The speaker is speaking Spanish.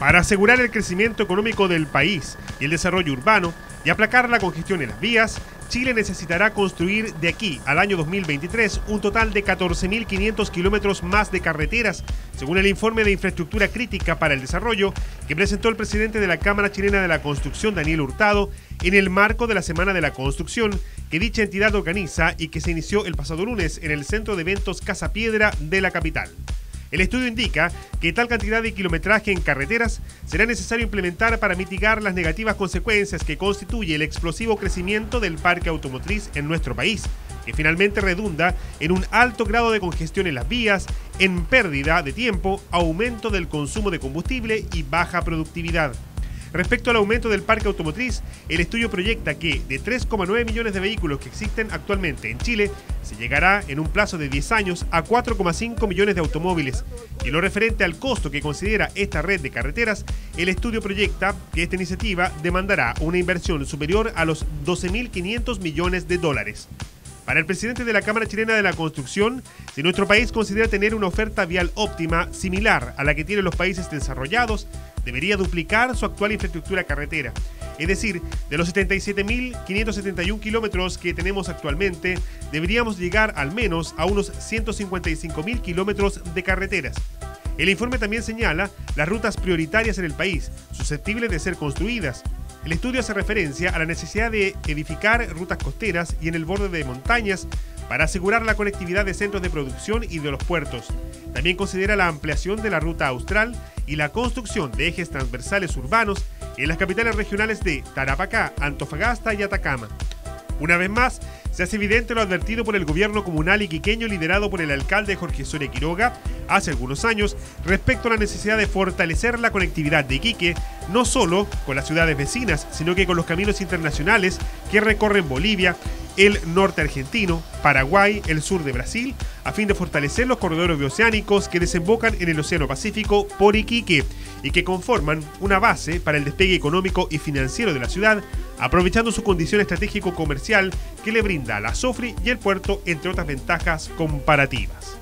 Para asegurar el crecimiento económico del país y el desarrollo urbano y aplacar la congestión en las vías, Chile necesitará construir de aquí al año 2023 un total de 14.500 kilómetros más de carreteras, según el informe de infraestructura crítica para el desarrollo que presentó el presidente de la Cámara Chilena de la Construcción, Daniel Hurtado, en el marco de la Semana de la Construcción que dicha entidad organiza y que se inició el pasado lunes en el Centro de Eventos Casa Piedra de la capital. El estudio indica que tal cantidad de kilometraje en carreteras será necesario implementar para mitigar las negativas consecuencias que constituye el explosivo crecimiento del parque automotriz en nuestro país, que finalmente redunda en un alto grado de congestión en las vías, en pérdida de tiempo, aumento del consumo de combustible y baja productividad. Respecto al aumento del parque automotriz, el estudio proyecta que de 3,9 millones de vehículos que existen actualmente en Chile, se llegará en un plazo de 10 años a 4,5 millones de automóviles. Y lo referente al costo que considera esta red de carreteras, el estudio proyecta que esta iniciativa demandará una inversión superior a los 12.500 millones de dólares. Para el presidente de la Cámara Chilena de la Construcción, si nuestro país considera tener una oferta vial óptima similar a la que tienen los países desarrollados, debería duplicar su actual infraestructura carretera. Es decir, de los 77.571 kilómetros que tenemos actualmente, deberíamos llegar al menos a unos 155.000 kilómetros de carreteras. El informe también señala las rutas prioritarias en el país, susceptibles de ser construidas. El estudio hace referencia a la necesidad de edificar rutas costeras y en el borde de montañas para asegurar la conectividad de centros de producción y de los puertos. También considera la ampliación de la ruta austral y la construcción de ejes transversales urbanos en las capitales regionales de Tarapacá, Antofagasta y Atacama. Una vez más, se hace evidente lo advertido por el gobierno comunal iquiqueño liderado por el alcalde Jorge Soria Quiroga hace algunos años respecto a la necesidad de fortalecer la conectividad de Iquique, no solo con las ciudades vecinas, sino que con los caminos internacionales que recorren Bolivia, el norte argentino, Paraguay, el sur de Brasil, a fin de fortalecer los corredores bioceánicos que desembocan en el Océano Pacífico por Iquique y que conforman una base para el despegue económico y financiero de la ciudad, aprovechando su condición estratégico-comercial que le brinda la SOFRI y el puerto, entre otras ventajas comparativas.